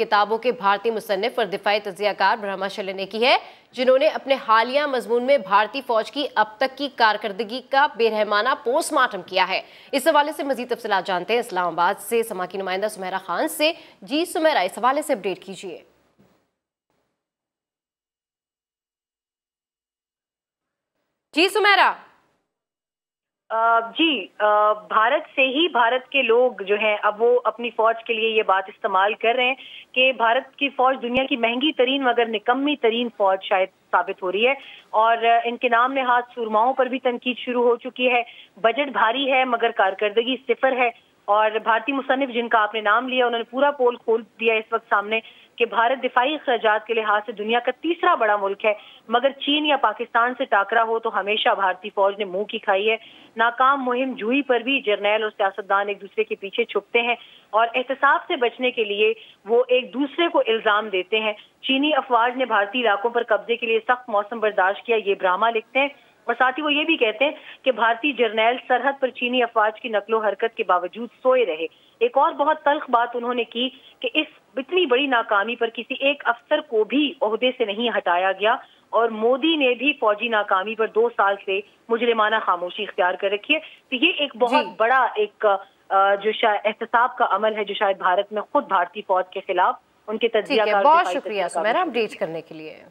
किताबों के भारतीय मुसनफ और दिफाई तजियाकार ब्रह्मा शल्य ने की है, जिन्होंने अपने हालिया मजमून में भारतीय फौज की अब तक की कारकर्दगी का बेरहमाना पोस्टमार्टम किया है। इस हवाले से मजीद तफसला जानते हैं। इस्लामाबाद से समा की नुमाइंदा सुमेरा खान से जी सुमेरा। इस हवाले से अपडेट कीजिए। जी सुमेरा जी भारत से ही भारत के लोग जो हैं, अब वो अपनी फौज के लिए ये बात इस्तेमाल कर रहे हैं कि भारत की फौज दुनिया की महँगी तरीन, मगर निकम्मी तरीन फौज शायद साबित हो रही है। और इनके नाम में हाथ सुरमाओं पर भी तनकीद शुरू हो चुकी है। बजट भारी है, मगर कारकर्दगी सिफर है। और भारतीय मुसनफ जिनका आपने नाम लिया, उन्होंने पूरा पोल खोल दिया इस वक्त सामने कि भारत दिफाई अखराज के लिहाज से दुनिया का तीसरा बड़ा मुल्क है। मगर चीन या पाकिस्तान से टाकरा हो तो हमेशा भारतीय फौज ने मुँह की खाई है। नाकाम मुहिम जुई पर भी जर्नैल और सियासतदान एक दूसरे के पीछे छुपते हैं और एहतसाब से बचने के लिए वो एक दूसरे को इल्ज़ाम देते हैं। चीनी अफवाज ने भारतीय इलाकों पर कब्जे के लिए सख्त मौसम बर्दाश्त किया, ये ब्रामा लिखते हैं। और साथ ही वो ये भी कहते हैं कि भारतीय जर्नैल सरहद पर चीनी अफवाज की नकलो हरकत के बावजूद सोए रहे। एक और बहुत तल्ख बात उन्होंने की कि इस इतनी बड़ी नाकामी पर किसी एक अफसर को भी अहदे से नहीं हटाया गया और मोदी ने भी फौजी नाकामी पर दो साल से मुजरिमाना खामोशी इख्तियार कर रखी है। तो ये एक बहुत बड़ा एक जो शायद एहतसाब का अमल है जो शायद भारत में खुद भारतीय फौज के खिलाफ उनके तजिया बहुत शुक्रिया अपडेट करने के लिए।